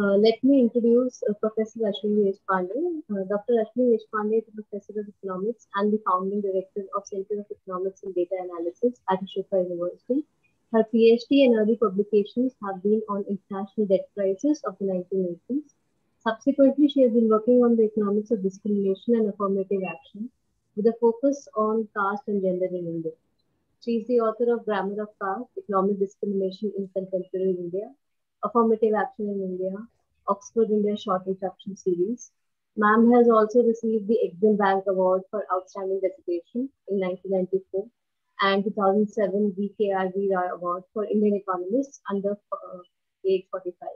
Uh, let me introduce uh, Professor Ashwini Deshpande. Uh, Dr. Ashwini Deshpande is a professor of economics and the founding director of Center of Economics and Data Analysis at Ashoka University. Her PhD and early publications have been on international debt crisis of the 1980s. Subsequently, she has been working on the economics of discrimination and affirmative action with a focus on caste and gender in India. She is the author of Grammar of Caste, Economic Discrimination in Contemporary India, Affirmative Action in India, Oxford India Short Introduction Series. Ma'am has also received the Exim Bank Award for Outstanding Dissertation in 1994 and 2007 VKRV Award for Indian Economists under uh, age 45.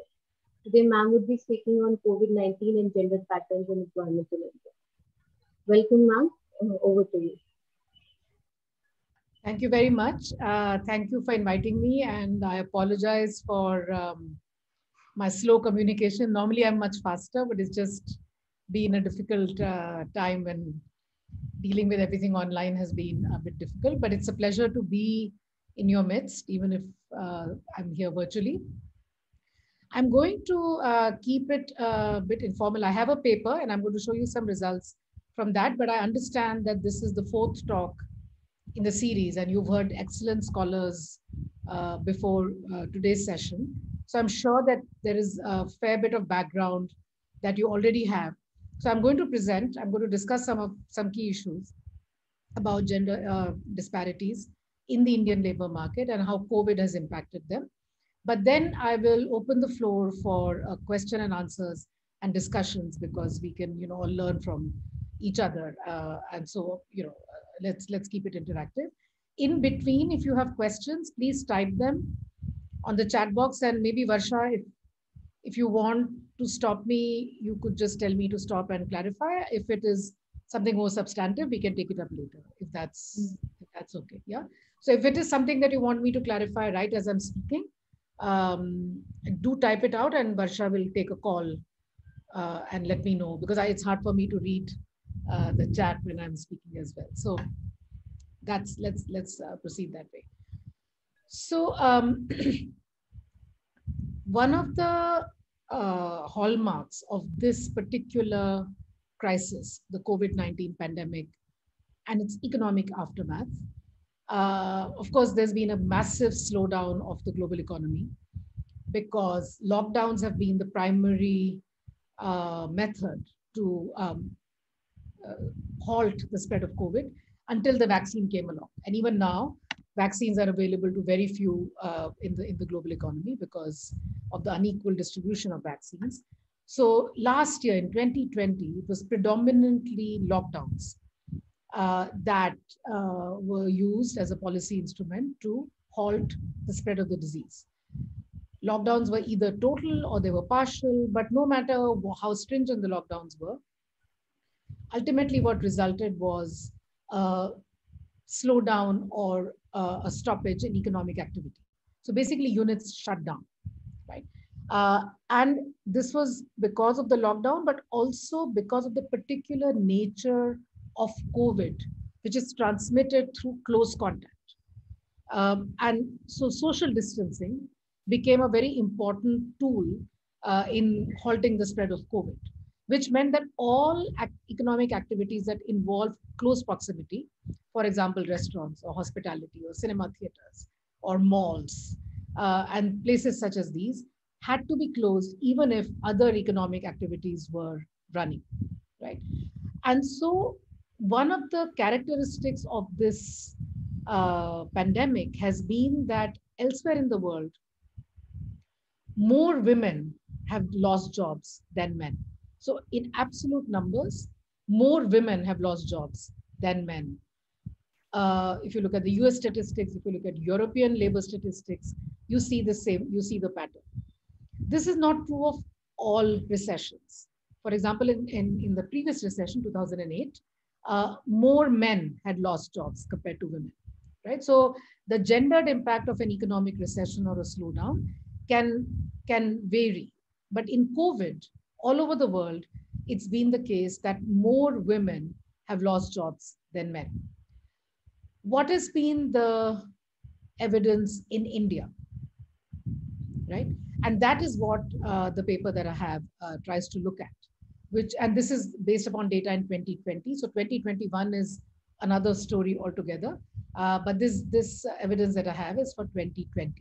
Today, ma'am would be speaking on COVID-19 and gender patterns in employment in India. Welcome, ma'am. Uh, over to you. Thank you very much. Uh, thank you for inviting me, and I apologize for um, my slow communication. Normally, I'm much faster, but it's just been a difficult uh, time when dealing with everything online has been a bit difficult. But it's a pleasure to be in your midst, even if uh, I'm here virtually. I'm going to uh, keep it a bit informal. I have a paper, and I'm going to show you some results from that. But I understand that this is the fourth talk in the series, and you've heard excellent scholars uh, before uh, today's session. So I'm sure that there is a fair bit of background that you already have. So I'm going to present, I'm going to discuss some of some key issues about gender uh, disparities in the Indian labor market and how COVID has impacted them. But then I will open the floor for uh, question and answers and discussions because we can, you know, all learn from each other. Uh, and so, you know, let's let's keep it interactive. In between, if you have questions, please type them on the chat box and maybe Varsha, if, if you want to stop me, you could just tell me to stop and clarify. If it is something more substantive, we can take it up later if that's, if that's okay. Yeah. So if it is something that you want me to clarify right as I'm speaking, um, do type it out and Varsha will take a call uh, and let me know because I, it's hard for me to read uh, the chat when I'm speaking as well. So that's let's let's uh, proceed that way. So um, one of the uh, hallmarks of this particular crisis, the COVID-19 pandemic and its economic aftermath, uh, of course, there's been a massive slowdown of the global economy because lockdowns have been the primary uh, method to um, halt the spread of COVID until the vaccine came along. And even now, vaccines are available to very few uh, in, the, in the global economy because of the unequal distribution of vaccines. So last year in 2020, it was predominantly lockdowns uh, that uh, were used as a policy instrument to halt the spread of the disease. Lockdowns were either total or they were partial, but no matter how stringent the lockdowns were, ultimately what resulted was a slowdown or a stoppage in economic activity. So basically units shut down, right? Uh, and this was because of the lockdown, but also because of the particular nature of COVID, which is transmitted through close contact. Um, and so social distancing became a very important tool uh, in halting the spread of COVID, which meant that all economic activities that involve close proximity, for example, restaurants or hospitality or cinema theaters or malls uh, and places such as these had to be closed even if other economic activities were running, right? And so one of the characteristics of this uh, pandemic has been that elsewhere in the world, more women have lost jobs than men. So in absolute numbers, more women have lost jobs than men. Uh, if you look at the US statistics, if you look at European labor statistics, you see the same, you see the pattern. This is not true of all recessions. For example, in, in, in the previous recession, 2008, uh, more men had lost jobs compared to women, right? So the gendered impact of an economic recession or a slowdown can, can vary. But in COVID, all over the world, it's been the case that more women have lost jobs than men. What has been the evidence in India? right? And that is what uh, the paper that I have uh, tries to look at, which, and this is based upon data in 2020. So 2021 is another story altogether. Uh, but this, this evidence that I have is for 2020.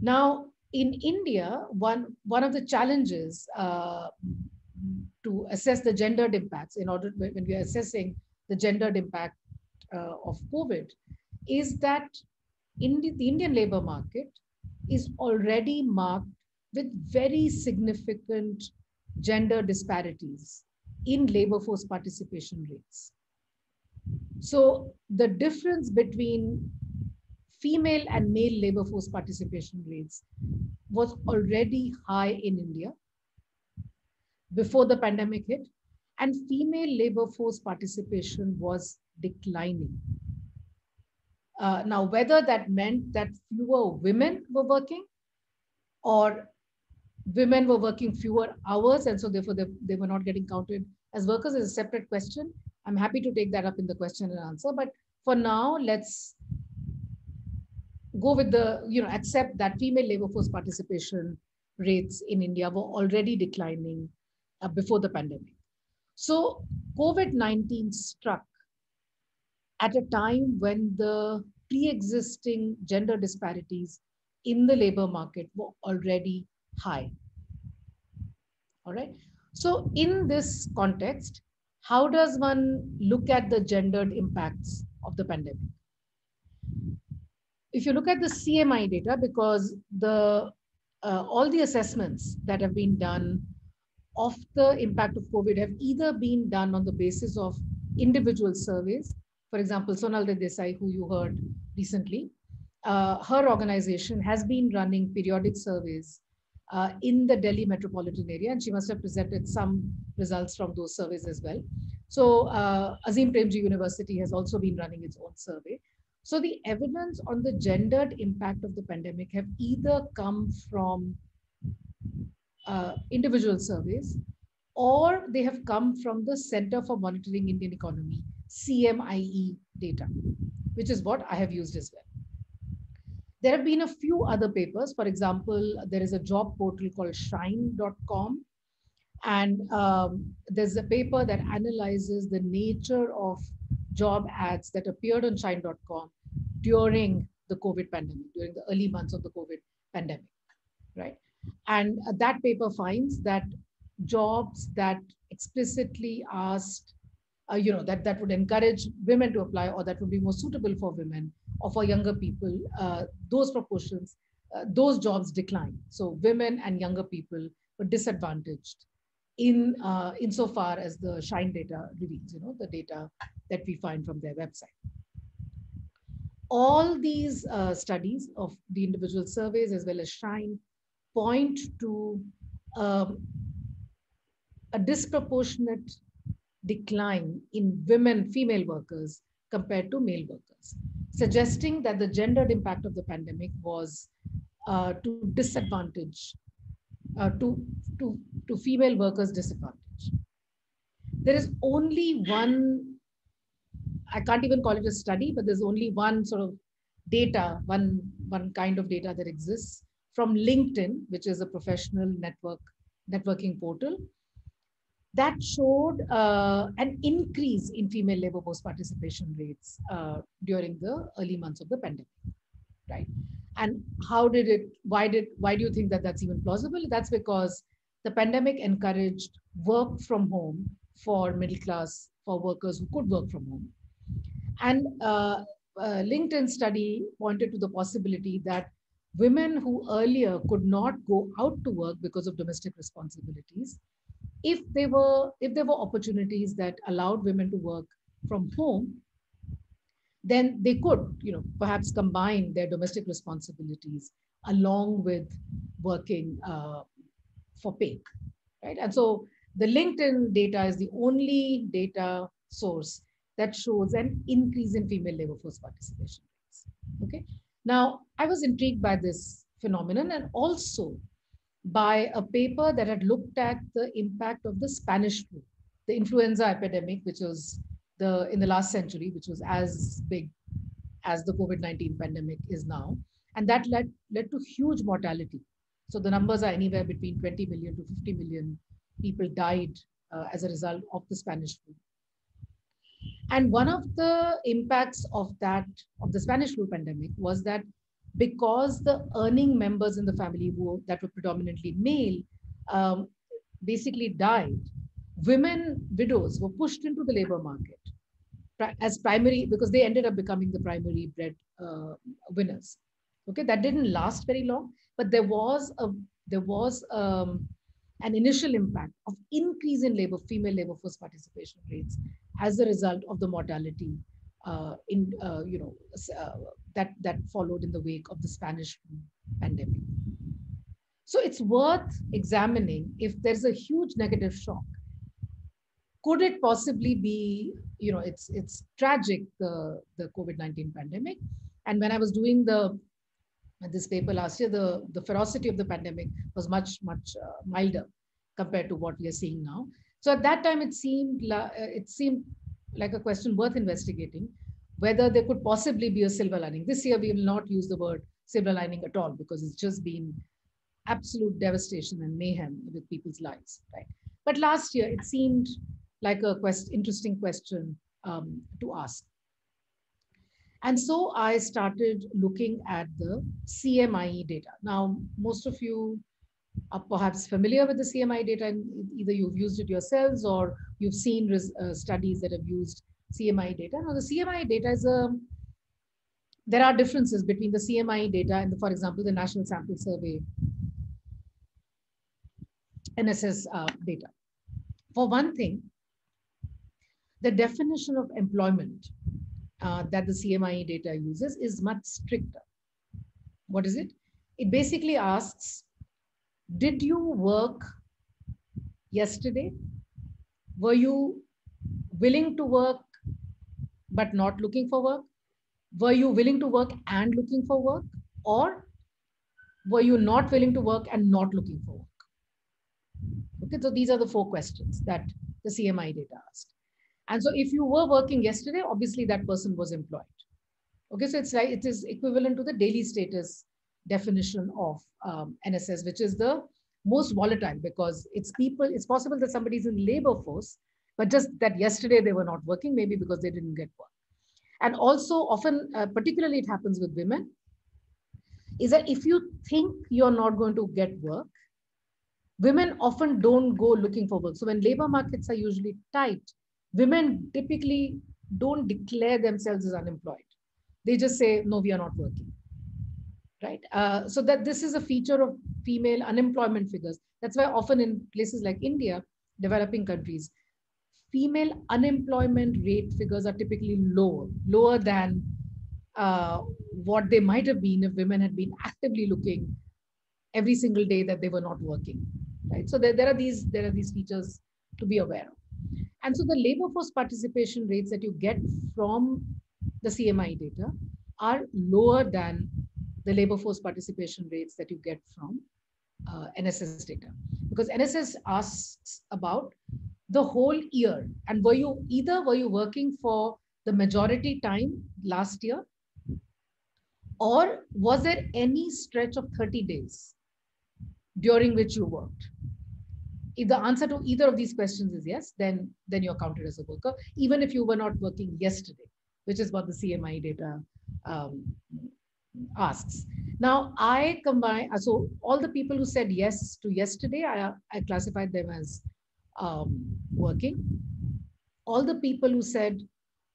Now, in India, one, one of the challenges uh, to assess the gendered impacts in order when we are assessing the gendered impact uh, of COVID is that in the, the Indian labor market is already marked with very significant gender disparities in labor force participation rates. So the difference between female and male labor force participation rates was already high in India before the pandemic hit, and female labor force participation was declining. Uh, now, whether that meant that fewer women were working or women were working fewer hours and so therefore they, they were not getting counted as workers is a separate question. I'm happy to take that up in the question and answer. But for now, let's go with the, you know, accept that female labor force participation rates in India were already declining uh, before the pandemic. So COVID-19 struck at a time when the pre-existing gender disparities in the labor market were already high. All right. So in this context, how does one look at the gendered impacts of the pandemic? If you look at the CMI data, because the uh, all the assessments that have been done of the impact of COVID have either been done on the basis of individual surveys. For example, Sonal Desai, who you heard recently, uh, her organization has been running periodic surveys uh, in the Delhi metropolitan area, and she must have presented some results from those surveys as well. So uh, Azim Premji University has also been running its own survey. So the evidence on the gendered impact of the pandemic have either come from uh, individual surveys or they have come from the Center for Monitoring Indian Economy, CMIE data, which is what I have used as well. There have been a few other papers. For example, there is a job portal called shine.com. And um, there's a paper that analyzes the nature of job ads that appeared on shine.com during the COVID pandemic, during the early months of the COVID pandemic, right? And that paper finds that jobs that explicitly asked, uh, you know, that, that would encourage women to apply or that would be more suitable for women or for younger people, uh, those proportions, uh, those jobs decline. So women and younger people were disadvantaged in uh, insofar as the Shine data reveals, you know, the data that we find from their website. All these uh, studies of the individual surveys as well as Shine point to um, a disproportionate decline in women, female workers compared to male workers suggesting that the gendered impact of the pandemic was uh, to disadvantage, uh, to, to, to female workers' disadvantage. There is only one, I can't even call it a study, but there's only one sort of data, one, one kind of data that exists from LinkedIn, which is a professional network networking portal, that showed uh, an increase in female labor force participation rates uh, during the early months of the pandemic, right? And how did it, why did, why do you think that that's even plausible? That's because the pandemic encouraged work from home for middle class, for workers who could work from home. And uh, LinkedIn study pointed to the possibility that women who earlier could not go out to work because of domestic responsibilities if they were if there were opportunities that allowed women to work from home then they could you know perhaps combine their domestic responsibilities along with working uh, for pay right? And so the linkedin data is the only data source that shows an increase in female labor force participation rates okay? Now i was intrigued by this phenomenon and also by a paper that had looked at the impact of the Spanish flu, the influenza epidemic, which was the in the last century, which was as big as the COVID-19 pandemic is now. And that led, led to huge mortality. So the numbers are anywhere between 20 million to 50 million people died uh, as a result of the Spanish flu. And one of the impacts of that, of the Spanish flu pandemic was that because the earning members in the family who, that were predominantly male um, basically died, women widows were pushed into the labor market as primary because they ended up becoming the primary bread uh, winners. Okay, that didn't last very long, but there was a there was um, an initial impact of increase in labor female labor force participation rates as a result of the mortality uh, in uh, you know uh, that that followed in the wake of the Spanish pandemic. So it's worth examining if there's a huge negative shock. Could it possibly be, you know, it's it's tragic the the COVID-19 pandemic, and when I was doing the this paper last year, the the ferocity of the pandemic was much much uh, milder compared to what we are seeing now. So at that time, it seemed uh, it seemed like a question worth investigating, whether there could possibly be a silver lining. This year, we will not use the word silver lining at all because it's just been absolute devastation and mayhem with people's lives, right? But last year, it seemed like a quest, interesting question um, to ask. And so I started looking at the CMIE data. Now, most of you are perhaps familiar with the CMIE data, and either you've used it yourselves or you've seen uh, studies that have used CMIE data. Now, the CMIE data is a, there are differences between the CMIE data and, the, for example, the National Sample Survey NSS uh, data. For one thing, the definition of employment uh, that the CMIE data uses is much stricter. What is it? It basically asks, did you work yesterday? Were you willing to work but not looking for work? Were you willing to work and looking for work? Or were you not willing to work and not looking for work? Okay, so these are the four questions that the CMIE data asked. And so if you were working yesterday, obviously that person was employed. Okay, so it's like it is equivalent to the daily status definition of um, NSS, which is the most volatile because it's people, it's possible that somebody's in labor force, but just that yesterday they were not working, maybe because they didn't get work. And also often, uh, particularly it happens with women, is that if you think you're not going to get work, women often don't go looking for work. So when labor markets are usually tight, women typically don't declare themselves as unemployed. They just say, no, we are not working. Right. Uh, so that this is a feature of female unemployment figures. That's why often in places like India, developing countries, female unemployment rate figures are typically lower, lower than uh, what they might have been if women had been actively looking every single day that they were not working. Right. So there, there are these there are these features to be aware of. And so the labor force participation rates that you get from the CMI data are lower than the labor force participation rates that you get from uh, NSS data. Because NSS asks about the whole year. And were you either were you working for the majority time last year or was there any stretch of 30 days during which you worked? If the answer to either of these questions is yes, then, then you're counted as a worker, even if you were not working yesterday, which is what the CMI data um, asks. Now, I combine, so all the people who said yes to yesterday, I, I classified them as um, working. All the people who said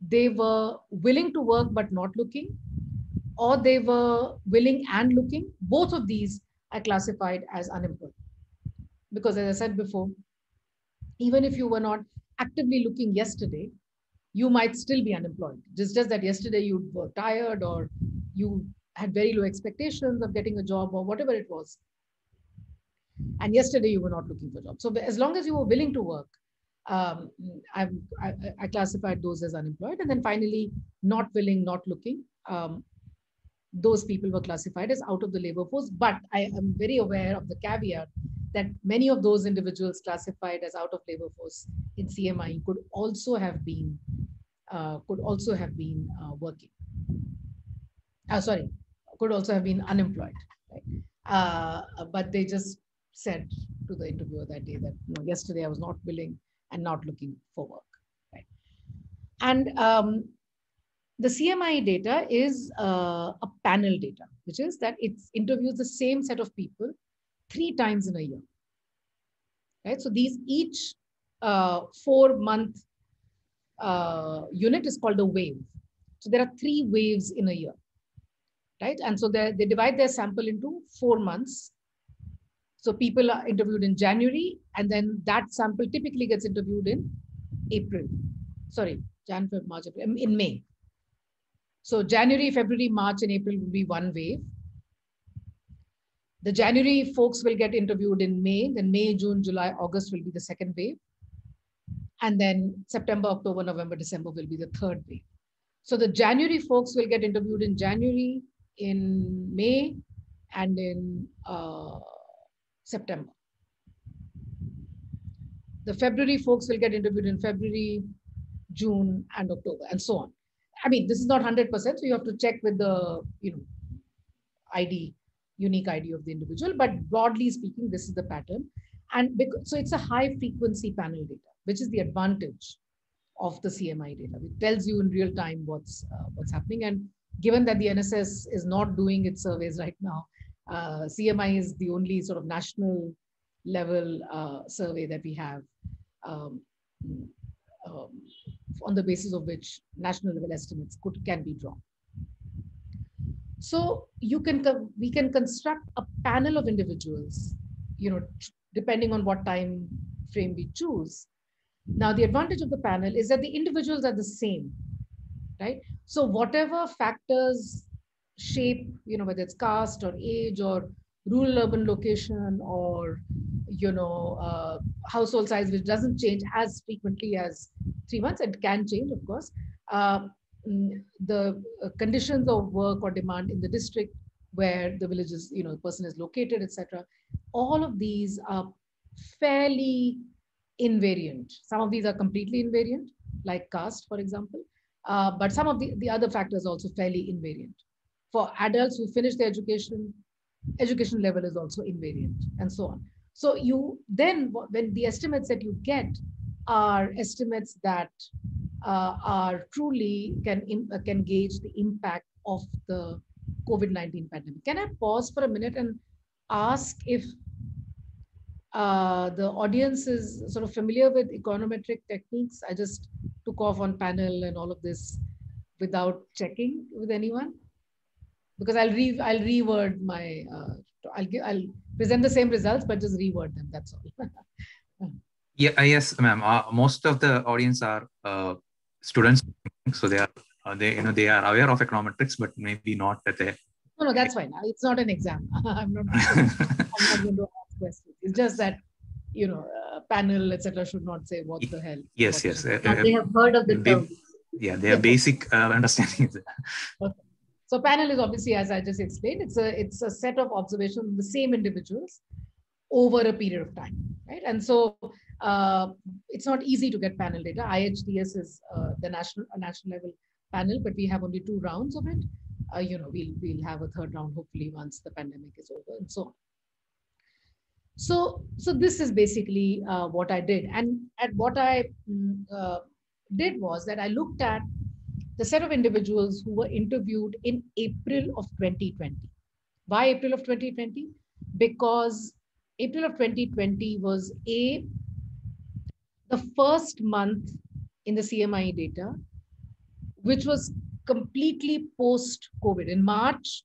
they were willing to work but not looking, or they were willing and looking, both of these I classified as unemployed because as I said before, even if you were not actively looking yesterday, you might still be unemployed. Just, just that yesterday you were tired or you had very low expectations of getting a job or whatever it was. And yesterday you were not looking for jobs. So as long as you were willing to work, um, I, I, classified those as unemployed. And then finally, not willing, not looking. Um, those people were classified as out of the labor force. But I am very aware of the caveat that many of those individuals classified as out of labor force in CMI could also have been uh, could also have been uh, working. Uh, sorry, could also have been unemployed. Right? Uh, but they just said to the interviewer that day that you know, yesterday I was not willing and not looking for work. Right? And um, the CMI data is uh, a panel data, which is that it interviews the same set of people three times in a year. Right? So these each uh, four month uh, unit is called a wave. So there are three waves in a year, right? And so they, they divide their sample into four months. So people are interviewed in January, and then that sample typically gets interviewed in April. Sorry, Jan, Feb, March, April, in May. So January, February, March, and April will be one wave. The January folks will get interviewed in May, then May, June, July, August will be the second wave. And then September, October, November, December will be the third wave. So the January folks will get interviewed in January, in May, and in uh, September. The February folks will get interviewed in February, June, and October, and so on. I mean, this is not 100%, so you have to check with the you know ID, unique ID of the individual, but broadly speaking, this is the pattern. And because, so it's a high frequency panel data which is the advantage of the CMI data. It tells you in real time what's uh, what's happening. And given that the NSS is not doing its surveys right now, uh, CMI is the only sort of national level uh, survey that we have um, um, on the basis of which national level estimates could can be drawn. So you can we can construct a panel of individuals, you know, depending on what time frame we choose, now, the advantage of the panel is that the individuals are the same, right? So whatever factors shape, you know, whether it's caste or age or rural urban location or, you know, uh, household size, which doesn't change as frequently as three months, it can change, of course. Uh, the conditions of work or demand in the district where the village is, you know, the person is located, etc. All of these are fairly invariant. Some of these are completely invariant, like caste, for example. Uh, but some of the, the other factors also fairly invariant. For adults who finish their education, education level is also invariant and so on. So you then, when the estimates that you get are estimates that uh, are truly can, uh, can gauge the impact of the COVID-19 pandemic. Can I pause for a minute and ask if uh, the audience is sort of familiar with econometric techniques. I just took off on panel and all of this without checking with anyone because I'll re I'll reword my uh, I'll give I'll present the same results but just reword them. That's all. yeah. Uh, yes, ma'am. Uh, most of the audience are uh, students, so they are uh, they you know they are aware of econometrics, but maybe not that they. No, no, that's fine. It's not an exam. I'm not. I'm not going to ask questions. It's just that you know, uh, panel, etc., should not say what the hell. Yes, yes. Uh, they have heard of the term. Yeah, they their basic uh, understanding. okay. So panel is obviously, as I just explained, it's a it's a set of observations of the same individuals over a period of time, right? And so uh, it's not easy to get panel data. IHDS is uh, the national national level panel, but we have only two rounds of it. Uh, you know, we'll we'll have a third round hopefully once the pandemic is over and so on. So, so this is basically uh, what I did. And at what I mm, uh, did was that I looked at the set of individuals who were interviewed in April of 2020. Why April of 2020? Because April of 2020 was a the first month in the CMI data, which was completely post COVID. In March,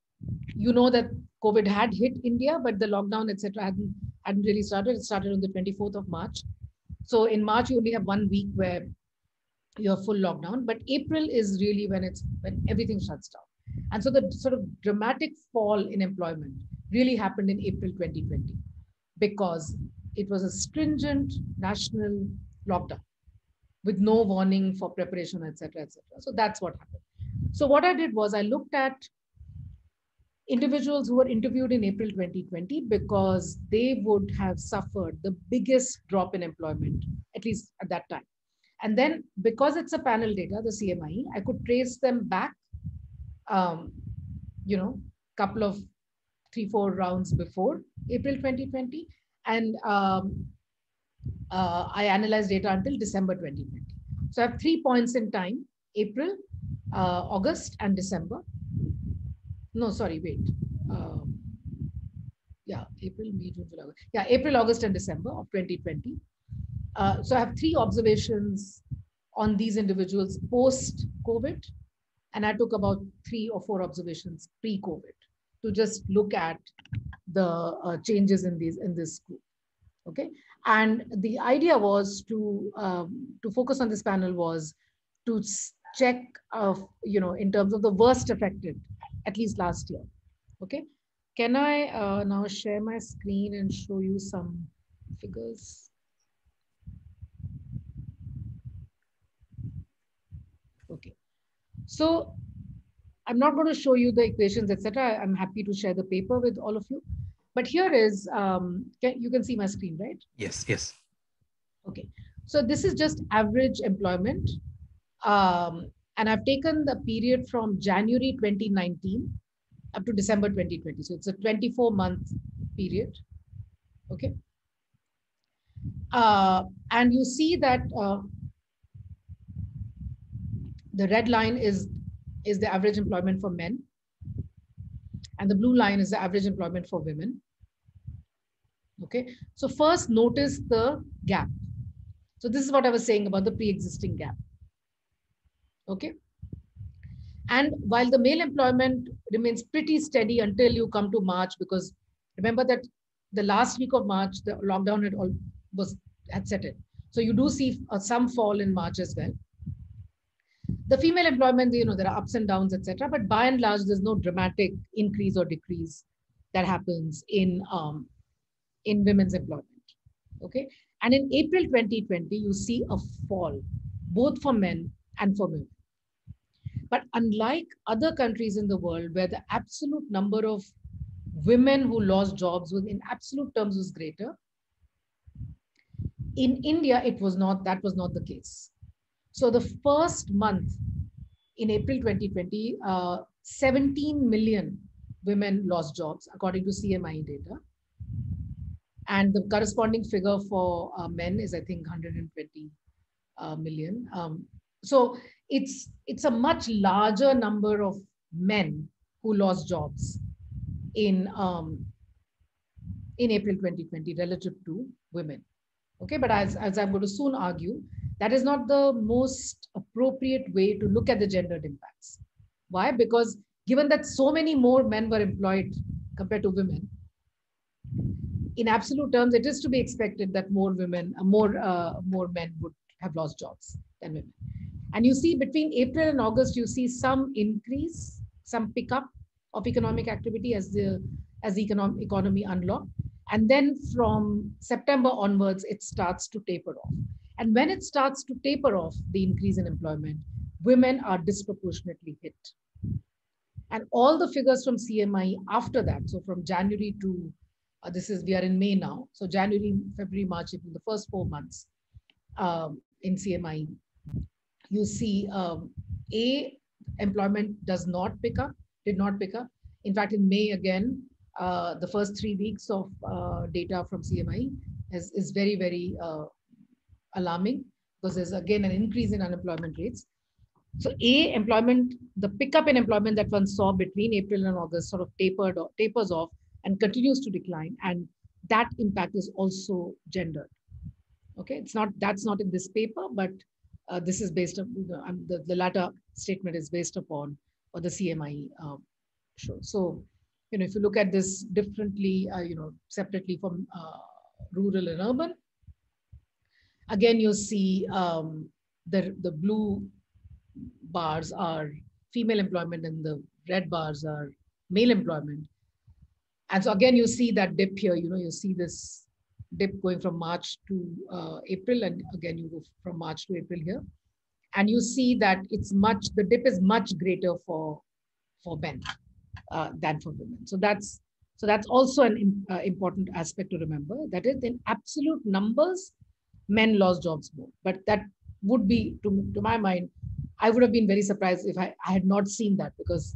you know that COVID had hit India, but the lockdown, etc., hadn't hadn't really started. It started on the 24th of March. So in March, you only have one week where you have full lockdown, but April is really when it's when everything shuts down. And so the sort of dramatic fall in employment really happened in April 2020 because it was a stringent national lockdown with no warning for preparation, etc., etc. So that's what happened. So what I did was I looked at individuals who were interviewed in April 2020 because they would have suffered the biggest drop in employment, at least at that time. And then because it's a panel data, the CMI, I could trace them back, um, you know, a couple of three, four rounds before April 2020. And um, uh, I analyzed data until December 2020. So I have three points in time, April, uh, August, and December. No, sorry, wait. Um, yeah, April, May, June, July. Yeah, April, August, and December of 2020. Uh, so I have three observations on these individuals post-COVID, and I took about three or four observations pre-COVID to just look at the uh, changes in these in this group. Okay, and the idea was to um, to focus on this panel was to check of you know in terms of the worst affected at least last year. Okay, can I uh, now share my screen and show you some figures? Okay. So I'm not going to show you the equations, etc. I'm happy to share the paper with all of you. But here is, um, can, you can see my screen, right? Yes, yes. Okay. So this is just average employment. Um, and I've taken the period from January 2019 up to December 2020. So it's a 24 month period. Okay. Uh, and you see that uh, the red line is, is the average employment for men. And the blue line is the average employment for women. Okay, so first notice the gap. So this is what I was saying about the pre-existing gap. Okay. And while the male employment remains pretty steady until you come to March, because remember that the last week of March, the lockdown had all was had set in. So you do see uh, some fall in March as well the female employment, you know, there are ups and downs, etc. But by and large, there's no dramatic increase or decrease that happens in um, in women's employment. Okay, and in April 2020, you see a fall both for men and for women. But unlike other countries in the world where the absolute number of women who lost jobs was in absolute terms was greater, in India, it was not, that was not the case. So the first month in April 2020, uh, 17 million women lost jobs, according to CMI data. And the corresponding figure for uh, men is, I think, 120 uh, million. Um, so it's, it's a much larger number of men who lost jobs in, um, in April 2020 relative to women. Okay, but as, as I'm going to soon argue, that is not the most appropriate way to look at the gendered impacts. Why? Because given that so many more men were employed compared to women, in absolute terms, it is to be expected that more women, uh, more uh, more men would have lost jobs than women. And you see between April and August, you see some increase, some pickup of economic activity as the as the economic economy unlocked. And then from September onwards, it starts to taper off. And when it starts to taper off the increase in employment, women are disproportionately hit. And all the figures from CMI after that, so from January to uh, this is, we are in May now. So January, February, March, April, the first four months um, in CMI, you see um, A, employment does not pick up, did not pick up. In fact, in May again, uh, the first three weeks of uh, data from CMI is, is very, very uh, alarming because there's again an increase in unemployment rates. So A, employment, the pickup in employment that one saw between April and August sort of tapered or tapers off and continues to decline. And that impact is also gendered. Okay, it's not, that's not in this paper, but uh, this is based on, the, the latter statement is based upon what the CMI um, shows. So, you know, if you look at this differently, uh, you know, separately from uh, rural and urban, Again, you see um, the, the blue bars are female employment and the red bars are male employment. And so again, you see that dip here, you know, you see this dip going from March to uh, April, and again, you go from March to April here. And you see that it's much, the dip is much greater for, for men uh, than for women. So that's, so that's also an uh, important aspect to remember. That is in absolute numbers, men lost jobs more. But that would be, to, to my mind, I would have been very surprised if I, I had not seen that because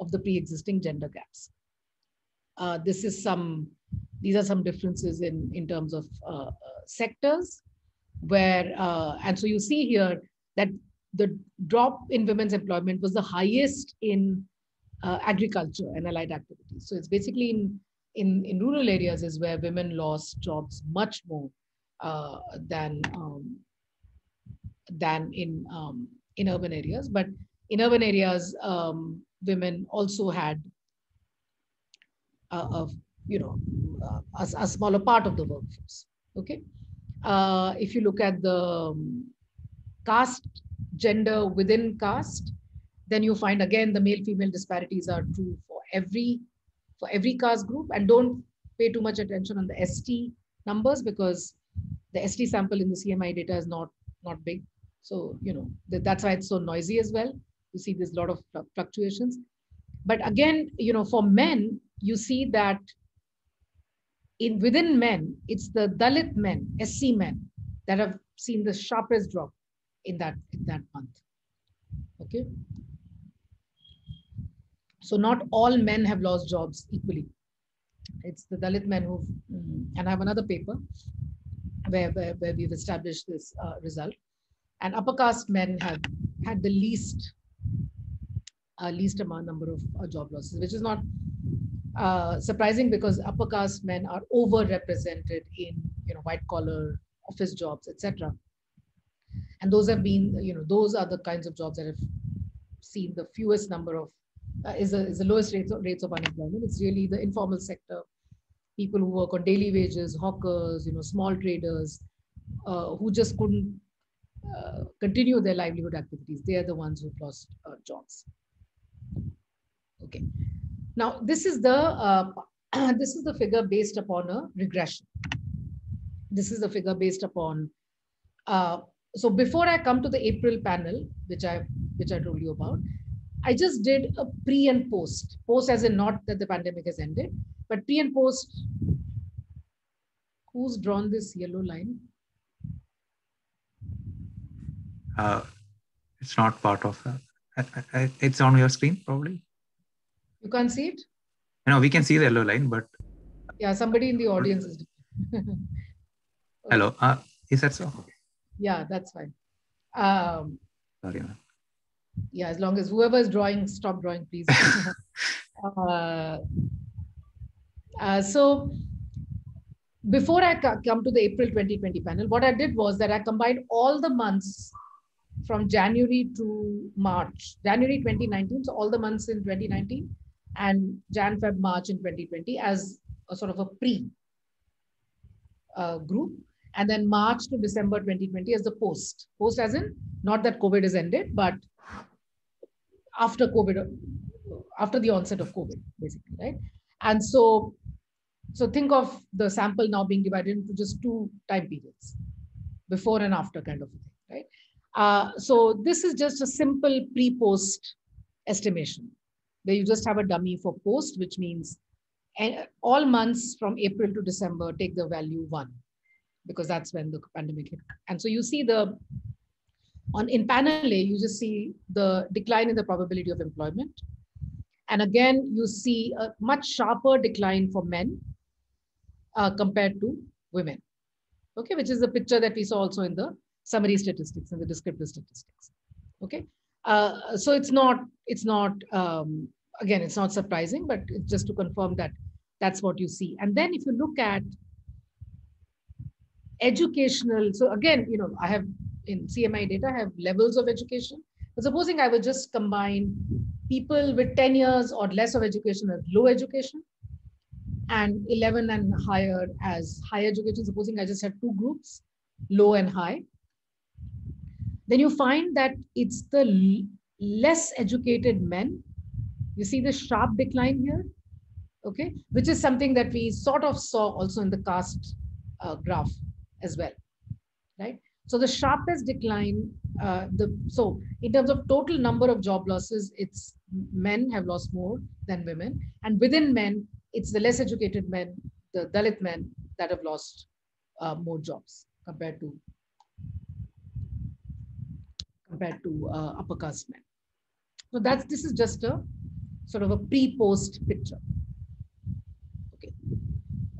of the pre-existing gender gaps. Uh, this is some, these are some differences in, in terms of uh, sectors where, uh, and so you see here that the drop in women's employment was the highest in uh, agriculture and allied activities. So it's basically in, in, in rural areas is where women lost jobs much more uh, than, um, than in, um, in urban areas. But in urban areas, um, women also had a, a you know, a, a, smaller part of the workforce. Okay. Uh, if you look at the um, caste, gender within caste, then you find again the male female disparities are true for every for every caste group. And don't pay too much attention on the st numbers because the st sample in the cmi data is not not big. So you know that's why it's so noisy as well. You see there's a lot of fluctuations. But again you know for men you see that in within men it's the dalit men sc men that have seen the sharpest drop in that in that month. Okay so not all men have lost jobs equally. It's the Dalit men who've, mm, and I have another paper where, where, where we've established this uh, result. And upper caste men have had the least, uh, least amount number of uh, job losses, which is not uh, surprising because upper caste men are overrepresented in, you know, white collar office jobs, etc. And those have been, you know, those are the kinds of jobs that have seen the fewest number of uh, is, a, is the lowest rates of, rates of unemployment. It's really the informal sector, people who work on daily wages, hawkers, you know, small traders, uh, who just couldn't uh, continue their livelihood activities. They are the ones who've lost uh, jobs. Okay. Now, this is the uh, this is the figure based upon a regression. This is the figure based upon. Uh, so before I come to the April panel, which I which I told you about, I just did a pre and post. Post as in not that the pandemic has ended, but pre and post. Who's drawn this yellow line? Uh, it's not part of that. It's on your screen, probably. You can't see it? No, we can see the yellow line, but. Yeah, somebody in the audience is. Hello. Uh, is that so? Yeah, that's fine. Um, Sorry, man yeah, as long as whoever is drawing, stop drawing, please. uh, uh, so before I come to the April 2020 panel, what I did was that I combined all the months from January to March, January 2019, so all the months in 2019 and Jan, Feb, March in 2020 as a sort of a pre uh, group. And then March to December 2020 as the post. Post as in, not that COVID is ended, but after COVID, after the onset of COVID, basically, right? And so, so think of the sample now being divided into just two time periods, before and after kind of thing, right? Uh, so this is just a simple pre-post estimation, where you just have a dummy for post, which means eh, all months from April to December, take the value one, because that's when the pandemic hit. And so you see the on in panel A, you just see the decline in the probability of employment. And again, you see a much sharper decline for men uh, compared to women. Okay, which is the picture that we saw also in the summary statistics and the descriptive statistics. Okay, uh, so it's not, it's not, um, again, it's not surprising, but just to confirm that that's what you see. And then if you look at educational, so again, you know, I have in CMI data have levels of education. But supposing I would just combine people with 10 years or less of education as low education and 11 and higher as high education, supposing I just have two groups, low and high, then you find that it's the less educated men. You see the sharp decline here, okay, which is something that we sort of saw also in the caste uh, graph as well, right? So the sharpest decline, uh, the so in terms of total number of job losses, it's men have lost more than women, and within men, it's the less educated men, the Dalit men that have lost uh, more jobs compared to compared to uh, upper caste men. So that's this is just a sort of a pre-post picture.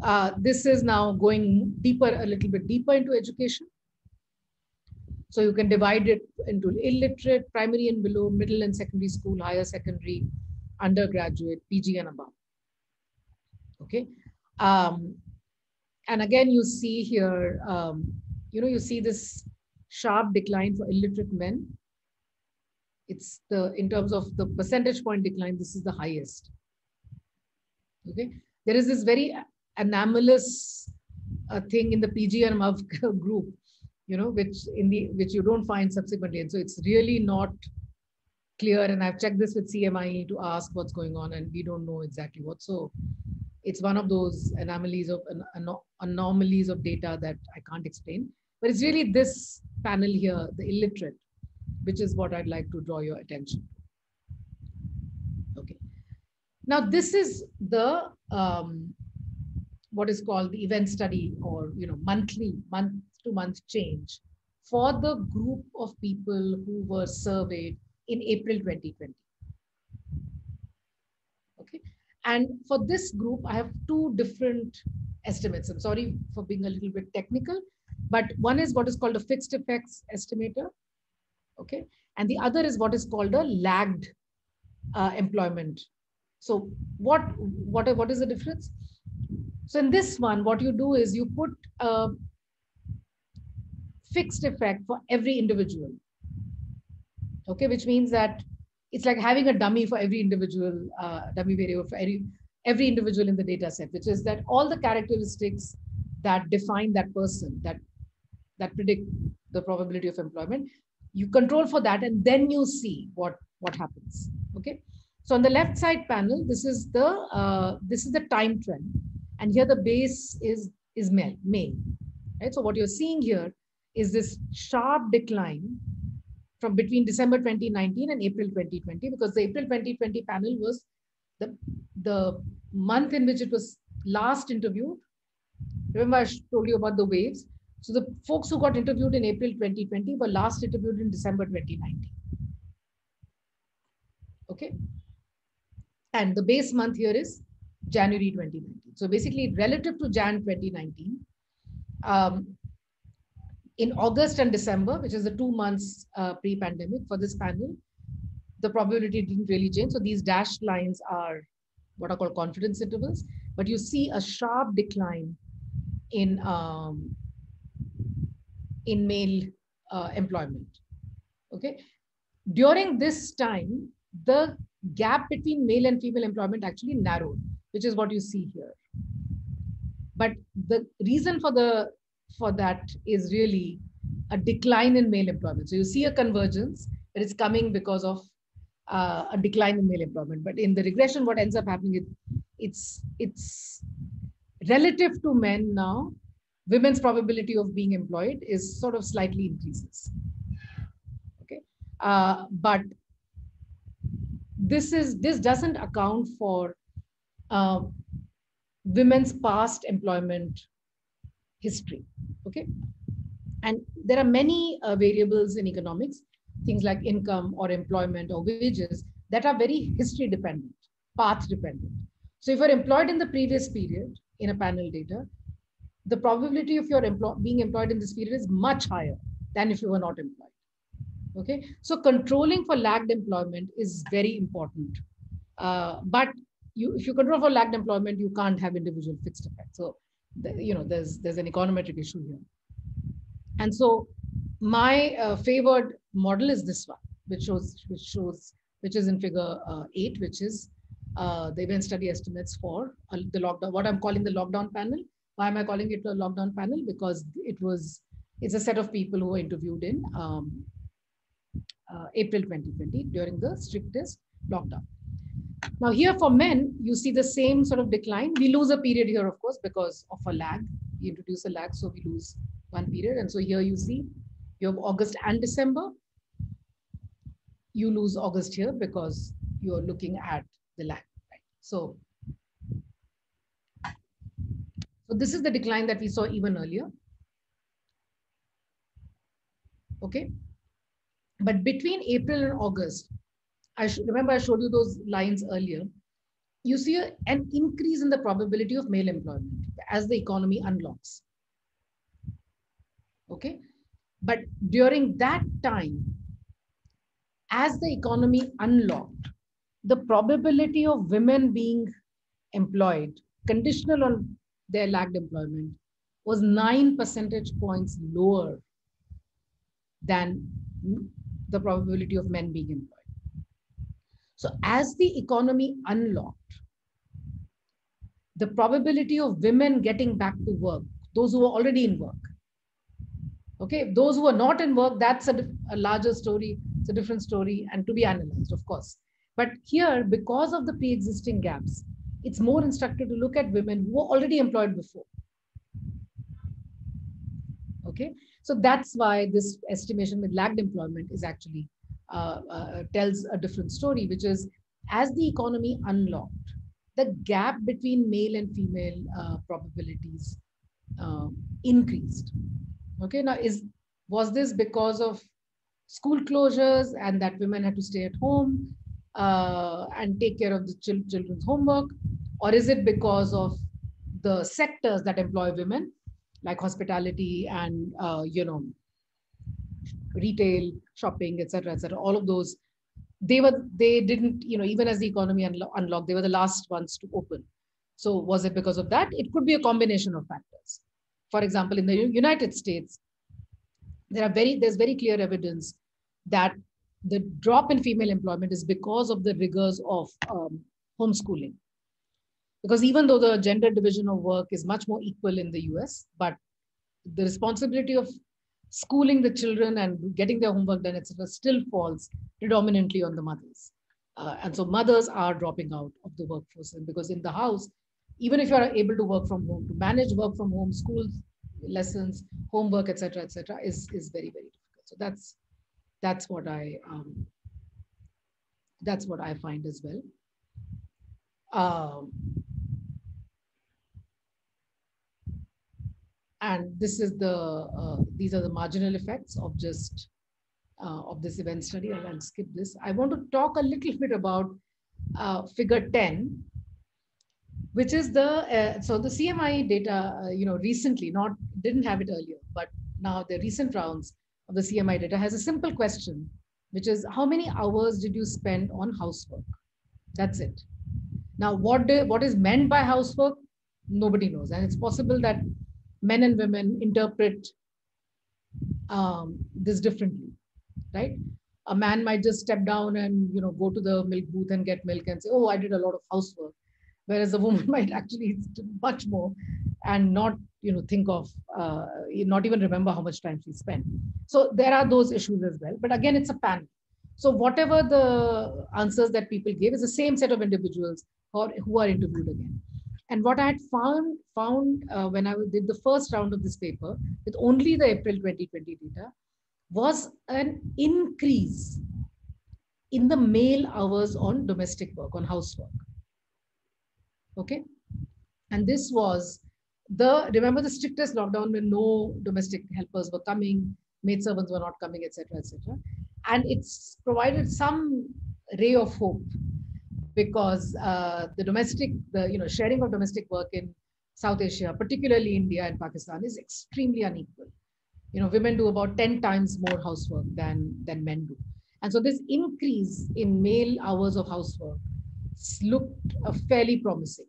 uh, this is now going deeper, a little bit deeper into education. So you can divide it into illiterate, primary and below, middle and secondary school, higher secondary, undergraduate, PG and above. Okay. Um, and again, you see here, um, you know, you see this sharp decline for illiterate men. It's the, in terms of the percentage point decline, this is the highest. Okay. There is this very anomalous uh, thing in the PG and above group, you know, which in the, which you don't find subsequently. And so it's really not clear. And I've checked this with CMIE to ask what's going on and we don't know exactly what. So it's one of those anomalies of anomalies of data that I can't explain. But it's really this panel here, the illiterate, which is what I'd like to draw your attention. Okay. Now this is the um, what is called the event study or you know monthly month to month change for the group of people who were surveyed in April 2020. Okay, And for this group, I have two different estimates. I'm sorry for being a little bit technical, but one is what is called a fixed effects estimator. Okay. And the other is what is called a lagged uh, employment. So what, what, what is the difference? So in this one, what you do is you put a fixed effect for every individual. Okay, which means that it's like having a dummy for every individual uh, dummy variable for every, every individual in the data set, which is that all the characteristics that define that person, that, that predict the probability of employment, you control for that and then you see what, what happens, okay? So on the left side panel, this is the, uh, this is the time trend. And here the base is, is May, May, right? So what you're seeing here is this sharp decline from between December 2019 and April 2020, because the April 2020 panel was the, the month in which it was last interviewed. Remember, I told you about the waves. So the folks who got interviewed in April 2020 were last interviewed in December 2019. Okay. And the base month here is January 2019. So basically, relative to Jan 2019, um, in August and December, which is the two months uh, pre-pandemic for this panel, the probability didn't really change. So these dashed lines are what are called confidence intervals, but you see a sharp decline in um, in male uh, employment. Okay, during this time, the gap between male and female employment actually narrowed, which is what you see here. But the reason for the for that is really a decline in male employment. So you see a convergence, but it's coming because of uh, a decline in male employment. But in the regression, what ends up happening is it's it's relative to men now, women's probability of being employed is sort of slightly increases. Okay, uh, but this is this doesn't account for uh, women's past employment history. Okay. And there are many uh, variables in economics, things like income or employment or wages that are very history dependent, path dependent. So if you're employed in the previous period in a panel data, the probability of your empl being employed in this period is much higher than if you were not employed. Okay, so controlling for lagged employment is very important. Uh, but you, if you control for lagged employment, you can't have individual fixed effects. So you know, there's there's an econometric issue here. And so my uh, favored model is this one, which shows which shows which is in figure uh, eight, which is uh, the event study estimates for uh, the lockdown. What I'm calling the lockdown panel. Why am I calling it a lockdown panel? Because it was it's a set of people who were interviewed in um, uh, April 2020 during the strictest lockdown. Now here for men, you see the same sort of decline. We lose a period here, of course, because of a lag. We introduce a lag, so we lose one period. And so here you see you have August and December. You lose August here because you're looking at the lag. Right? So, so this is the decline that we saw even earlier. Okay. But between April and August, I remember I showed you those lines earlier. you see a, an increase in the probability of male employment as the economy unlocks. Okay. But during that time, as the economy unlocked, the probability of women being employed, conditional on their lagged employment, was nine percentage points lower than the probability of men being employed. So as the economy unlocked, the probability of women getting back to work, those who are already in work, okay, those who are not in work, that's a, a larger story, it's a different story and to be analyzed, of course. But here, because of the pre-existing gaps, it's more instructive to look at women who were already employed before. Okay, so that's why this estimation with lagged employment is actually tells a different story, which is as the economy unlocked, the gap between male and female uh, probabilities um, increased. Okay, now is was this because of school closures and that women had to stay at home uh, and take care of the chil children's homework, or is it because of the sectors that employ women, like hospitality and uh, you know retail, shopping, etc., etc. All of those, they were they didn't you know even as the economy unlo unlocked, they were the last ones to open. So was it because of that? It could be a combination of factors. For example, in the United States, there are very there's very clear evidence that the drop in female employment is because of the rigors of um, homeschooling. Because even though the gender division of work is much more equal in the US, but the responsibility of schooling the children and getting their homework done, etc., still falls predominantly on the mothers. Uh, and so mothers are dropping out of the workforce. Because in the house, even if you are able to work from home, to manage work from home, schools, lessons, homework, etc., etc., is, is very, very difficult. So that's that's what I um, that's what I find as well. Um, and this is the uh, these are the marginal effects of just uh, of this event study. I'll, I'll, skip this. I want to talk a little bit about uh, figure 10, which is the uh, so the CMIE data. Uh, you know, recently not didn't have it earlier, but now the recent rounds of the CMIE data has a simple question, which is how many hours did you spend on housework? That's it. Now, what do, what is meant by housework? Nobody knows, and it's possible that men and women interpret um, this differently, right? A man might just step down and you know go to the milk booth and get milk and say, "Oh, I did a lot of housework," whereas a woman might actually do much more and not you know think of uh, not even remember how much time she spent. So there are those issues as well. But again, it's a panel. So whatever the answers that people give is the same set of individuals or who are interviewed again. And what I had found, found uh, when I did the first round of this paper with only the April 2020 data was an increase in the male hours on domestic work, on housework. Okay. And this was the, remember the strictest lockdown when no domestic helpers were coming, maid servants were not coming, etc., etc. And it's provided some ray of hope because uh, the domestic, the you know sharing of domestic work in South Asia, particularly India and Pakistan, is extremely unequal. You know, women do about 10 times more housework than, than men do. And so this increase in male hours of housework looked uh, fairly promising.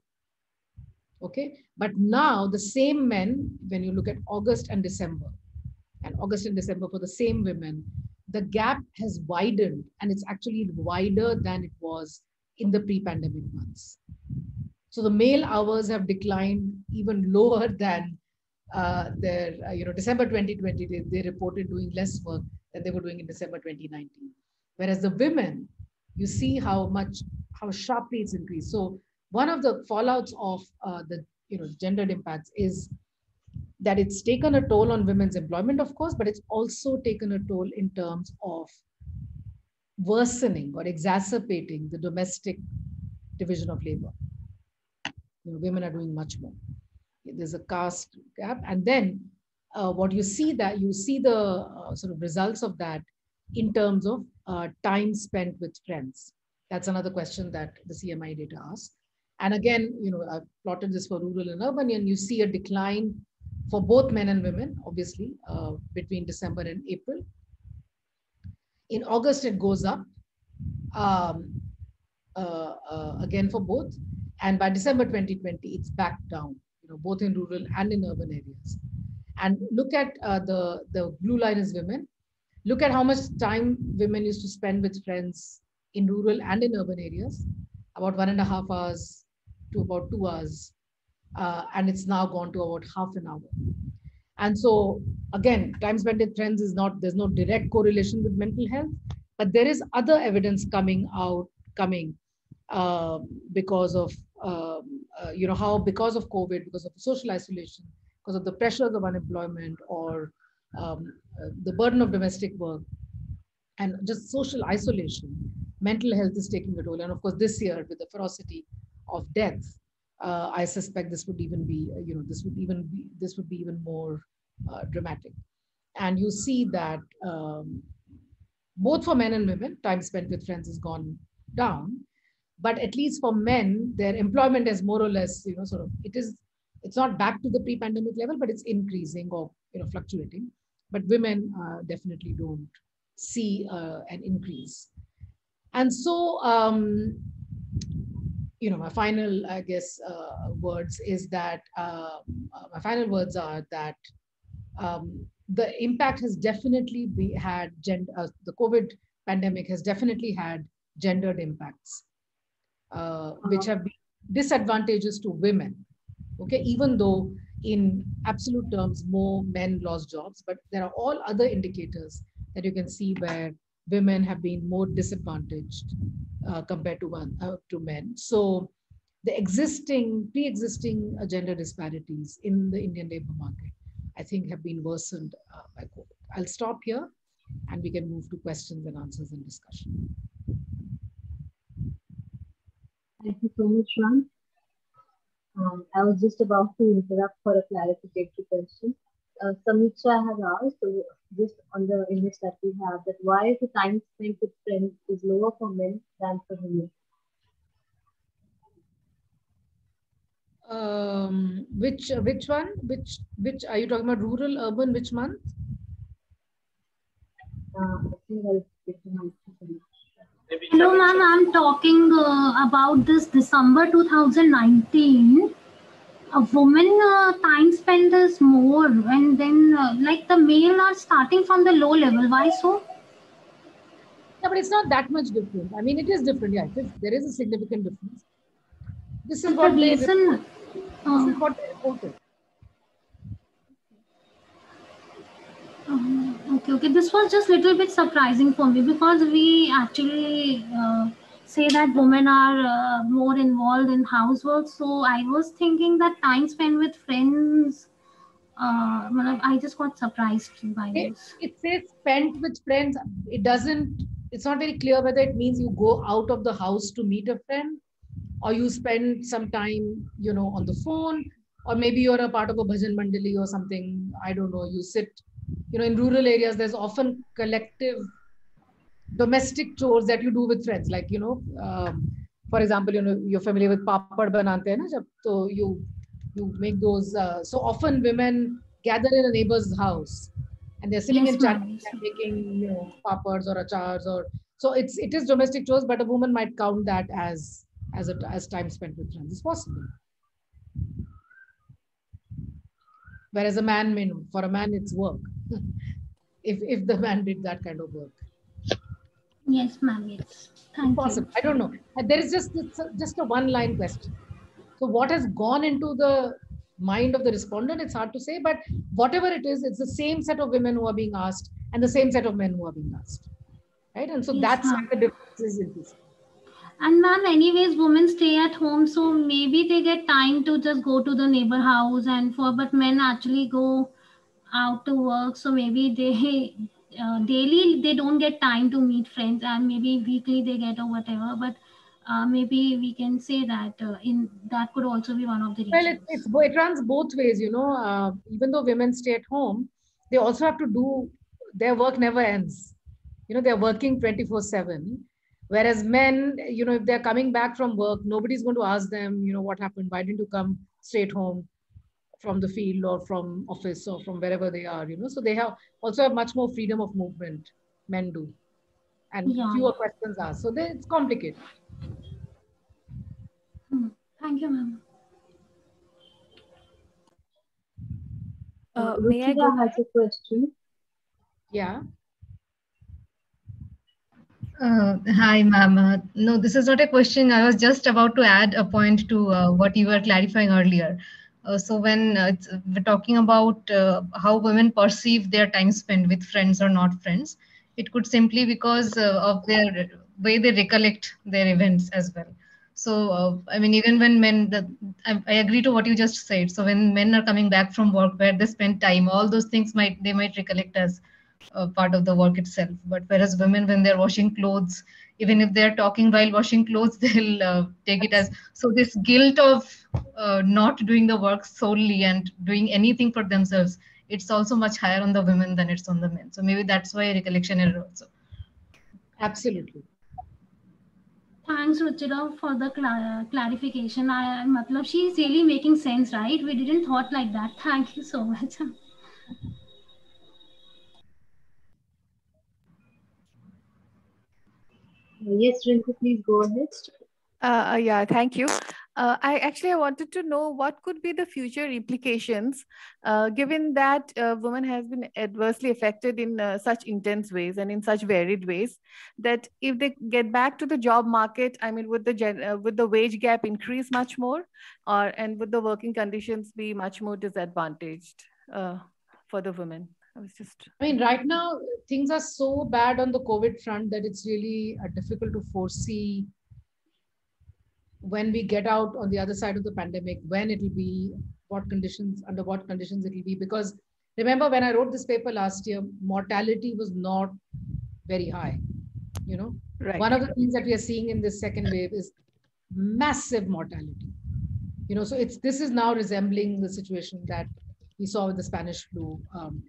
Okay, but now the same men, when you look at August and December, and August and December for the same women, the gap has widened and it's actually wider than it was in the pre-pandemic months. So the male hours have declined even lower than uh, their, uh, you know, December 2020, they, they reported doing less work than they were doing in December 2019. Whereas the women, you see how much, how sharply it's increased. So one of the fallouts of uh, the, you know, gendered impacts is that it's taken a toll on women's employment, of course, but it's also taken a toll in terms of worsening or exacerbating the domestic division of labor. You know, women are doing much more. There's a caste gap. And then uh, what you see that you see the uh, sort of results of that in terms of uh, time spent with friends. That's another question that the CMIE data asks. And again, you know, I've plotted this for rural and urban, and you see a decline for both men and women, obviously, uh, between December and April. In August, it goes up um, uh, uh, again for both. And by December 2020, it's back down, you know, both in rural and in urban areas. And look at uh, the, the blue line is women. Look at how much time women used to spend with friends in rural and in urban areas, about one and a half hours to about two hours. Uh, and it's now gone to about half an hour. And so again, time spent with friends is not, there's no direct correlation with mental health, but there is other evidence coming out, coming uh, because of, um, uh, you know, how because of COVID, because of social isolation, because of the pressures of unemployment or um, uh, the burden of domestic work and just social isolation, mental health is taking a toll. And of course, this year with the ferocity of death, uh, I suspect this would even be, uh, you know, this would even be, this would be even more uh, dramatic. And you see that um, both for men and women, time spent with friends has gone down. But at least for men, their employment is more or less, you know, sort of, it is, it's not back to the pre-pandemic level, but it's increasing or, you know, fluctuating. But women uh, definitely don't see uh, an increase. And so, um, you know, my final, I guess, uh, words is that uh, my final words are that um, the impact has definitely be, had gender, uh, the COVID pandemic has definitely had gendered impacts, uh, which have been disadvantages to women. Okay, even though in absolute terms more men lost jobs, but there are all other indicators that you can see where women have been more disadvantaged uh, compared to one uh, to men. So the existing pre-existing gender disparities in the Indian labor market I think have been worsened uh, by COVID. I'll stop here and we can move to questions and answers and discussion. Thank you so much, Ram. Um, I was just about to interrupt for a clarificatory question. Uh, Samiksha has asked, so just on the image that we have, that why the time spent with friends is lower for men than for women? um, which which one? Which which are you talking about? Rural, urban? Which month? Uh, Hello, ma'am. I'm talking uh, about this December 2019. A woman uh, time spent is more, and then uh, like the male are starting from the low level. Why so? Yeah, but it's not that much different. I mean, it is different. Yeah, there is a significant difference. This is what they. Reason, this is what they reported. Um, okay, okay. This was just a little bit surprising for me because we actually uh, say that women are uh, more involved in housework. So I was thinking that time spent with friends. Uh, I just got surprised by it, this. It says spent with friends. It doesn't. It's not very clear whether it means you go out of the house to meet a friend or you spend some time, you know, on the phone, or maybe you're a part of a bhajan mandali or something. I don't know. You sit, you know, in rural areas, there's often collective domestic chores that you do with friends. Like, you know, um, for example, you know, you're familiar with papad banate hai na, jab, so you you make those. Uh, so often women gather in a neighbor's house and they're sitting Yes, in chat and making, you know, papads or achars or so it's it is domestic chores, but a woman might count that as as a, as time spent with friends. It's possible. Whereas a man may. For a man, it's work. if if the man did that kind of work, Yes, ma'am. Yes. Thank possible. you. I don't know. There is just just a one line question. So what has gone into the mind of the respondent? It's hard to say, but whatever it is, it's the same set of women who are being asked and the same set of men who are being asked, right? And so Yes, that's where the difference is in this. And ma'am, anyways, women stay at home, so maybe they get time to just go to the neighbor house and for, but men actually go out to work, so maybe they uh, daily they don't get time to meet friends, and maybe weekly they get or whatever. But uh, maybe we can say that uh, in that could also be one of the Well, it, it's it runs both ways, you know. Uh, even though women stay at home, they also have to do their work never ends. You know, they're working 24 7. Whereas men, you know, if they're coming back from work, nobody's going to ask them, you know, what happened? Why didn't you come straight home from the field or from office or from wherever they are, you know? So they have also have much more freedom of movement, men do. And Yeah. fewer questions asked. So they, it's complicated. Hmm. Thank you, ma'am. Uh, Uh, may I Ruchira go has a question. Yeah. Uh, hi, ma'am. Uh, no, this is not a question. I was just about to add a point to uh, what you were clarifying earlier. Uh, so when uh, it's, we're talking about uh, how women perceive their time spent with friends or not friends, it could simply because uh, of their way they recollect their events as well. So uh, I mean, even when men, the, I, I agree to what you just said. So when men are coming back from work where they spend time, all those things might they might recollect as uh, part of the work itself. But whereas women, when they're washing clothes, even if they're talking while washing clothes, they'll uh, take it as so. This guilt of uh, not doing the work solely and doing anything for themselves, it's also much higher on the women than it's on the men. So maybe that's why recollection error also. Absolutely. Thanks, Ruchira, for the cla- clarification. I, matlab, she's really making sense, right? We didn't thought like that. Thank you so much. Yes, Rinku, please go ahead. Uh, uh, yeah, thank you. Uh, I actually I wanted to know what could be the future implications, uh, given that uh, women has been adversely affected in uh, such intense ways and in such varied ways. That if they get back to the job market, I mean, would the uh, would the wage gap increase much more, or and would the working conditions be much more disadvantaged uh, for the women? I was just I mean, right now things are so bad on the COVID front that it's really uh, difficult to foresee when we get out on the other side of the pandemic, when it'll be, what conditions, under what conditions it'll be. Because remember, when I wrote this paper last year, mortality was not very high. You know, right. one of the things that we are seeing in this second wave is massive mortality. You know, so it's this is now resembling the situation that we saw with the Spanish flu um,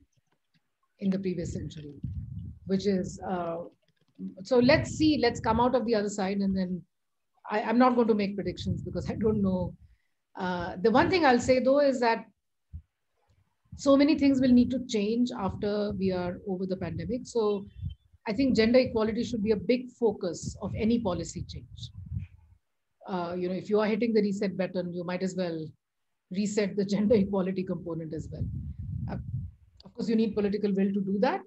in the previous century, which is uh, so. Let's see. Let's come out of the other side, and then I, I'm not going to make predictions because I don't know. Uh, the one thing I'll say though is that so many things will need to change after we are over the pandemic. So I think gender equality should be a big focus of any policy change. Uh, you know, if you are hitting the reset button, you might as well reset the gender equality component as well. Uh, course, you need political will to do that.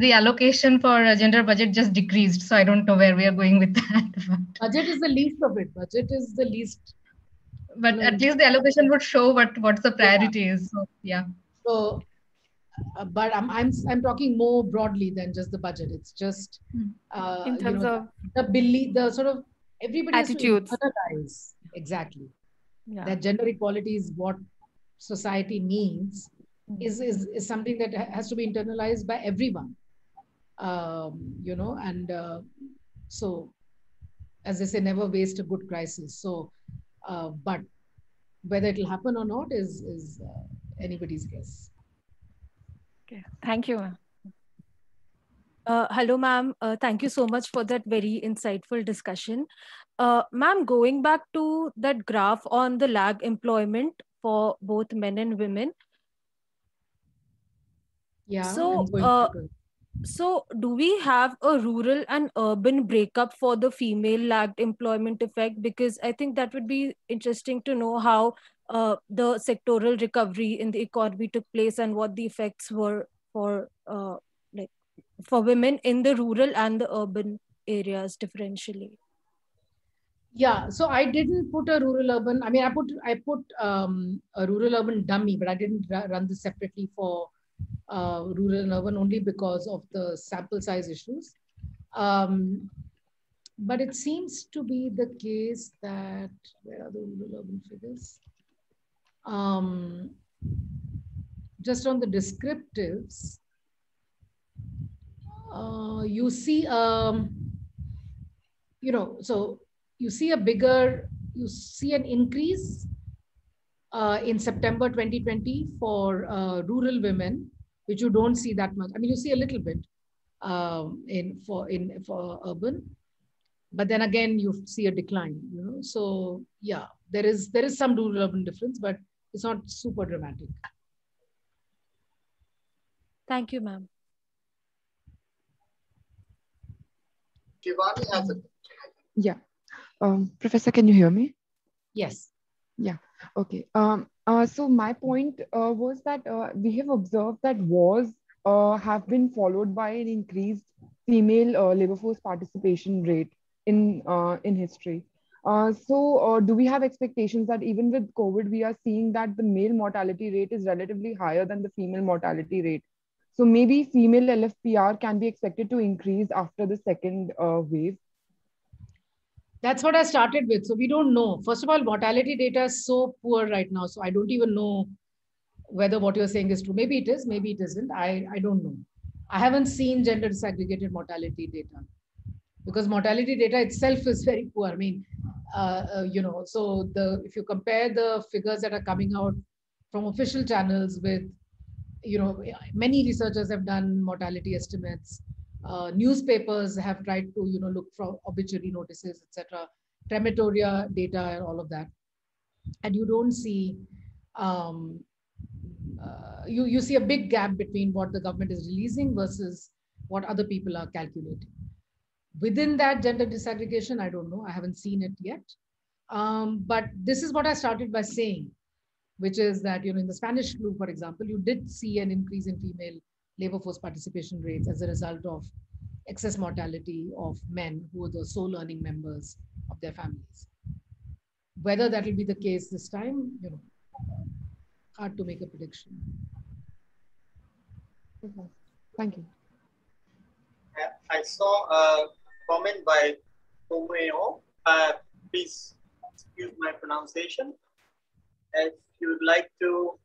The allocation for a gender budget just decreased, so I don't know where we are going with that. But, Budget is the least of it. Budget is the least. but at least the allocation would show what what's the priority is. So yeah. So, uh, but I'm, I'm I'm talking more broadly than just the budget. It's just Hmm. uh, in you know, of the belief, the sort of everybody has to Attitudes. exactly yeah. that gender equality is what society needs is, is, is something that has to be internalized by everyone um, you know and uh, so as they say never waste a good crisis so uh, but whether it'll happen or not is is uh, anybody's guess okay. Thank you. Uh, hello, ma'am. Uh, thank you so much for that very insightful discussion. Uh, ma'am, going back to that graph on the lag employment for both men and women. Yeah So, uh, So, do we have a rural and urban breakup for the female lagged employment effect? Because I think that would be interesting to know how uh, the sectoral recovery in the economy took place and what the effects were for uh, like for women in the rural and the urban areas differentially. Yeah, so I didn't put a rural urban. I mean, I put I put um, a rural urban dummy, but I didn't ru- run this separately for uh, rural and urban only because of the sample size issues. Um, but it seems to be the case that where are the rural urban figures? Um, just on the descriptives, uh, you see, um, you know, so you see a bigger, you see an increase uh, in September 2020 for uh, rural women, which you don't see that much. I mean, you see a little bit um, in for in for urban, but then again you see a decline you know. So yeah there is there is some rural urban difference but it's not super dramatic. Thank you ma'am. Shivani has a yeah. Um, professor can you hear me? Yes. Yeah. Okay. Um uh, so my point uh, was that uh, we have observed that wars uh, have been followed by an increased female uh, labor force participation rate in in history. So, do we have expectations that even with COVID, we are seeing that the male mortality rate is relatively higher than the female mortality rate? So, maybe female LFPR can be expected to increase after the second wave. That's what I started with. So, we don't know. First of all, mortality data is so poor right now. So, I don't even know whether what you're saying is true. Maybe it is, maybe it isn't. I, I don't know. I haven't seen gender disaggregated mortality data because mortality data itself is very poor. I mean, uh, uh, you know, so the if you compare the figures that are coming out from official channels with, you know, many researchers have done mortality estimates. Uh, newspapers have tried to, you know, look for obituary notices, etc., crematoria data, and all of that, and you don't see. Um, uh, you you see a big gap between what the government is releasing versus what other people are calculating within that gender disaggregation i don't know i haven't seen it yet um, but this is what i started by saying which is that you know in the spanish flu for example you did see an increase in female labor force participation rates as a result of excess mortality of men who are the sole earning members of their families whether that will be the case this time you know hard to make a prediction Okay. Thank you. I saw a comment by Tomeo. Uh, please excuse my pronunciation. If you'd like to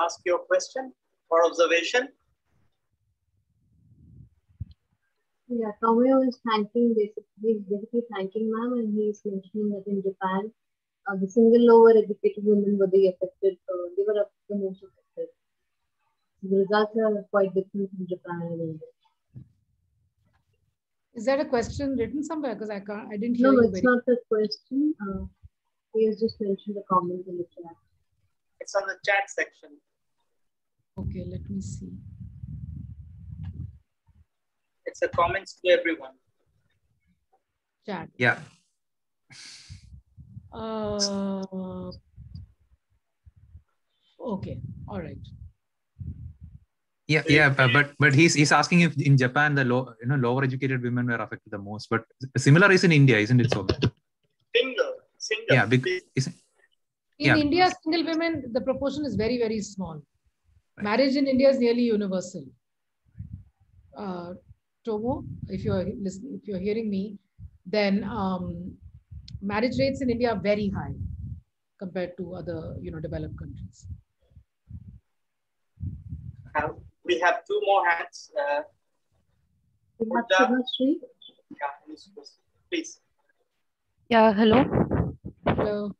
ask your question or observation. Yeah, Tomeo is thanking basically, he's basically thanking ma'am and he's mentioning that in Japan, uh, the single lower educated women were the affected, uh, they were the most affected. The results are quite different in Japan and India. Is that a question written somewhere? Because I can't, I didn't hear No, it's very- not a question. Uh, he has just mentioned a comment in the chat. It's on the chat section. Okay, let me see. It's a comments to everyone. Chat. Yeah. Uh, okay, all right. Yeah, yeah, but but- but he's he's asking if in Japan the low you know lower educated women were affected the most, but similar is in India, isn't it so? Single, single. Yeah, big. please. Is, In Yeah. India, single women, the proportion is very, very small. Right. Marriage in India is nearly universal. Uh, Tomo, if you're listening, if you're hearing me, then um, marriage rates in India are very high compared to other, you know, developed countries. Uh, we have two more hands. Uh, We have Buddha. Subhashree. yeah, please. Yeah, hello. Hello.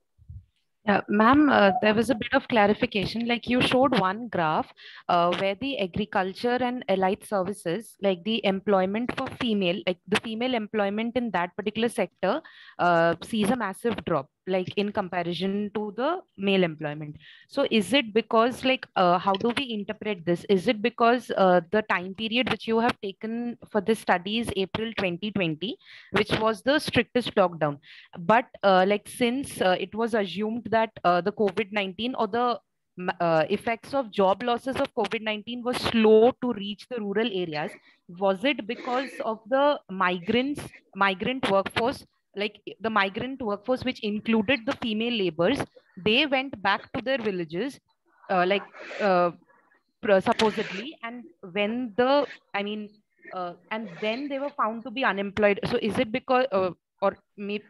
Yeah, ma'am, uh, there was a bit of clarification. Like you showed one graph uh, where the agriculture and allied services, like the employment for female, like the female employment in that particular sector, uh, sees a massive drop, like in comparison to the male employment. So is it because, like, uh, how do we interpret this? Is it because uh, the time period which you have taken for this study is April 2020, which was the strictest lockdown? but uh, like since uh, it was assumed that uh, the covid-19 or the uh, effects of job losses of covid-19 was slow to reach the rural areas was it because of the migrants migrant workforce like the migrant workforce which included the female laborers they went back to their villages uh, like uh, supposedly and when the i mean uh, and then they were found to be unemployed. So is it because uh, or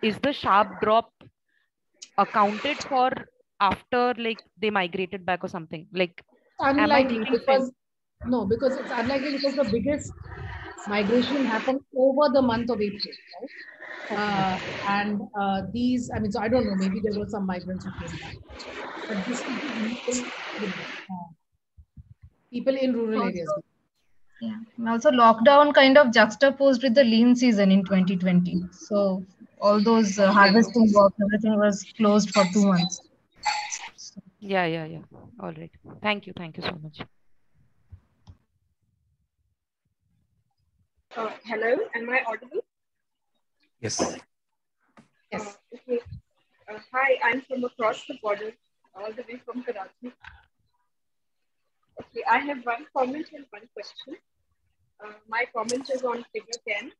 is the sharp drop accounted for after like they migrated back or something? Like Unlikely because no, because it's unlikely because the biggest migration happened over the month of April, right? Uh, and uh, these, I mean, so I don't know, maybe there were some migrants who came back. But this people, uh, people in rural areas. Yeah. And also lockdown kind of juxtaposed with the lean season in 2020. So all those uh, harvesting work, everything was closed for two months. Yeah, yeah, yeah. All right. Thank you. Thank you so much. Uh, hello, am I audible? Yes. Yes. Uh, okay. Uh, hi, I'm from across the border, all the way from Karachi. Okay, I have one comment and one question. Uh, my comment is on figure 10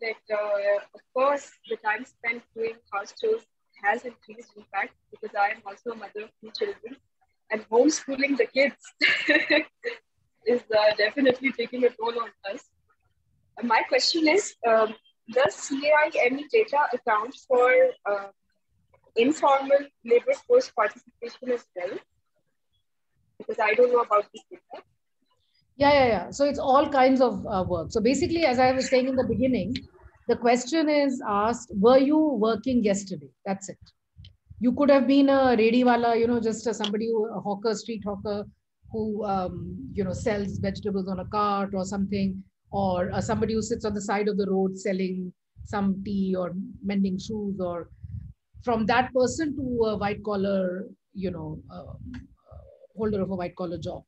that, uh, of course, the time spent doing house chores has increased, in fact, because I am also a mother of two children, and homeschooling the kids is uh, definitely taking a toll on us. My question is um, Does CAI any data account for uh, informal labor force participation as well? Because I don't know about this data. Yeah, yeah, yeah. So it's all kinds of uh, work. So basically, as I was saying in the beginning, the question is asked, were you working yesterday? That's it. You could have been a rediwala, you know, just a somebody, who, a hawker, street hawker, who, um, you know, sells vegetables on a cart or something, or uh, somebody who sits on the side of the road selling some tea or mending shoes, or from that person to a white collar, you know, uh, holder of a white collar job.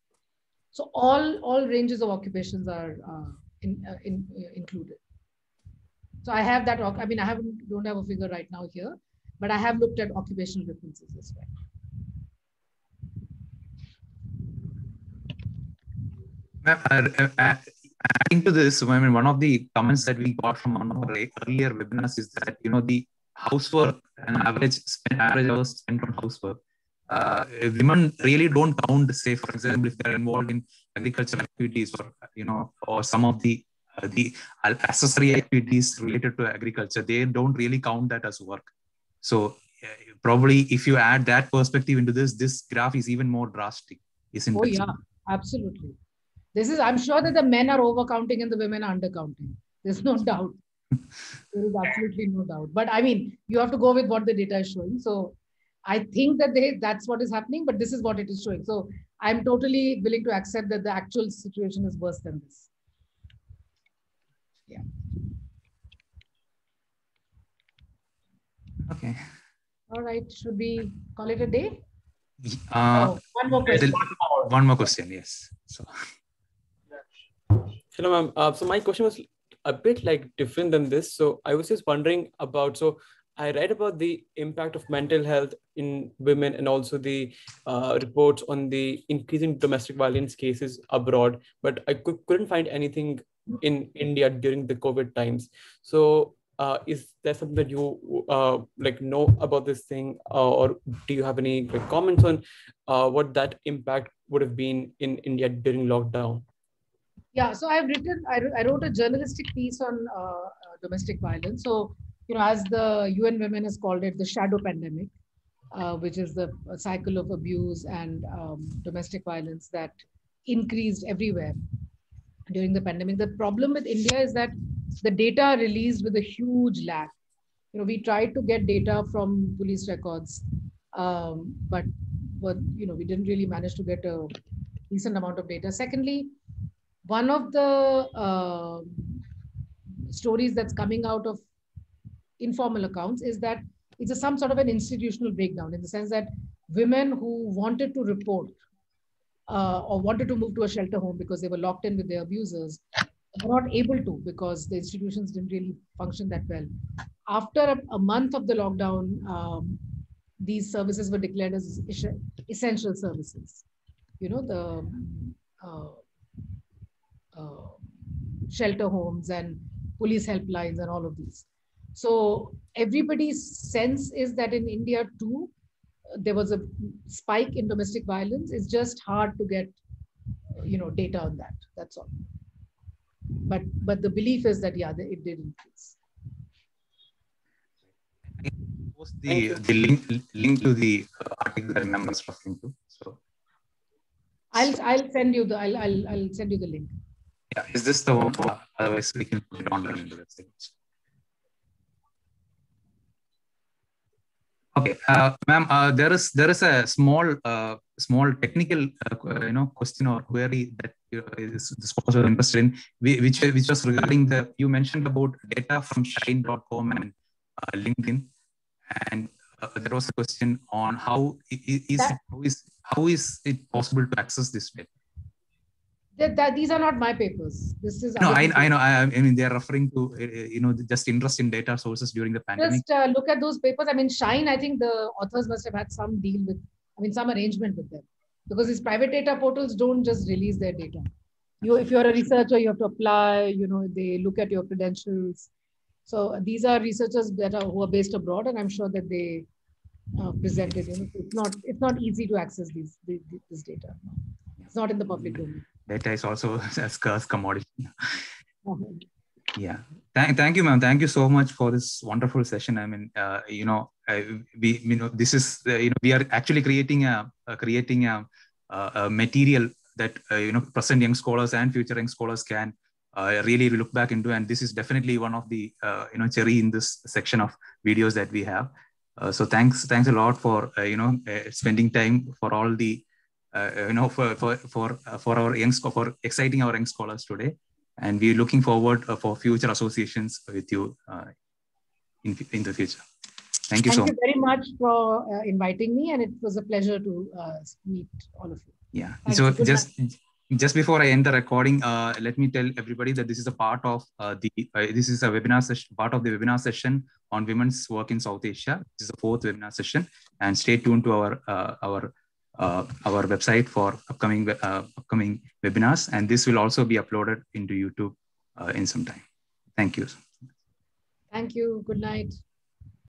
So all all ranges of occupations are uh, in, uh, in, included. So I have that. I mean, I haven't don't have a figure right now here, but I have looked at occupational differences as well. Adding to this, I mean, one of the comments that we got from one of our earlier webinars is that you know the housework and average spend, average hours spent on housework. Uh, women really don't count. Say, for example, if they're involved in agricultural activities or you know, or some of the uh, the accessory activities related to agriculture, they don't really count that as work. So uh, probably if you add that perspective into this, this graph is even more drastic. Isn't oh, yeah, absolutely. This is, I'm sure that the men are overcounting and the women are undercounting. There's no doubt. there is absolutely no doubt. But I mean, you have to go with what the data is showing. So I think that they that's what is happening, but this is what it is showing. So I'm totally willing to accept that the actual situation is worse than this. Yeah. Okay. All right. Should we call it a day? Uh, oh, one more question. One more question, yes. So. Hello, ma'am. Uh, so my question was a bit like different than this. So I was just wondering about, so I read about the impact of mental health in women and also the uh, reports on the increasing domestic violence cases abroad, but I could, couldn't find anything in India during the COVID times. So uh, is there something that you uh, like know about this thing uh, or do you have any like, comments on uh, what that impact would have been in India during lockdown? Yeah, so I've written, I, I wrote a journalistic piece on uh, uh, domestic violence. So, you know, as the UN Women has called it, the shadow pandemic, which is the cycle of abuse and um, domestic violence that increased everywhere during the pandemic. The problem with India is that the data released with a huge lag. You know, we tried to get data from police records, um, but but you know we didn't really manage to get a decent amount of data. Secondly, one of the uh, stories that's coming out of informal accounts is that it's a, some sort of an institutional breakdown in the sense that women who wanted to report uh, or wanted to move to a shelter home because they were locked in with their abusers were not able to because the institutions didn't really function that well. After a, a month of the lockdown, um, these services were declared as essential services. You know, the uh, uh, shelter homes and police helplines and all of these. So everybody's sense is that in India too, uh, there was a spike in domestic violence. It's just hard to get, uh, you know, data on that. That's all. But but the belief is that yeah, it did increase. Post the the link link to the uh, article that I'm referring to. So I'll I'll send you the I'll I'll, I'll send you the link. Yeah, is this the one? Otherwise, we can put it online in the website. Okay, uh, ma'am, uh, there is there is a small uh, small technical uh, you know question or query that the scholars were interested in, which which was regarding the you mentioned about data from Shine.com and uh, LinkedIn, and uh, there was a question on how is, that, how is how is it possible to access this data? That, that, these are not my papers. This is no, I, I know. I, I, mean, they are referring to uh, you know just interest in data sources during the pandemic. Just uh, look at those papers. I mean, Shine. I think the authors must have had some deal with. I mean, some arrangement with them because these private data portals don't just release their data. You, if you're a researcher, you have to apply. You know, they look at your credentials. So these are researchers that are who are based abroad, and I'm sure that they uh, present it. You know, it's not it's not easy to access these, these this data. It's not in the public domain. Data is also a scarce commodity. yeah. Thank, thank you ma'am. Thank you so much for this wonderful session. I mean uh, you know I, we you know this is uh, you know we are actually creating a, a creating a, a, material that uh, you know present young scholars and future young scholars can uh, really look back into. And this is definitely one of the uh, you know cherry in this section of videos that we have. Uh, so thanks thanks a lot for you know spending time for all the you know for for for, for our young for exciting our young scholars today and we're looking forward uh, for future associations with you uh, in, in the future. Thank you so Thank so you very much for uh, inviting me, and it was a pleasure to uh, meet all of you. Yeah. Thank so you. just just before I end the recording, uh, let me tell everybody that this is a part of uh, the this is a webinar session, part of the webinar session on women's work in South Asia. This is the fourth webinar session, and stay tuned to our our uh, our website for upcoming uh, upcoming webinars, and this will also be uploaded into YouTube uh, in some time. Thank you. Thank you. Good night.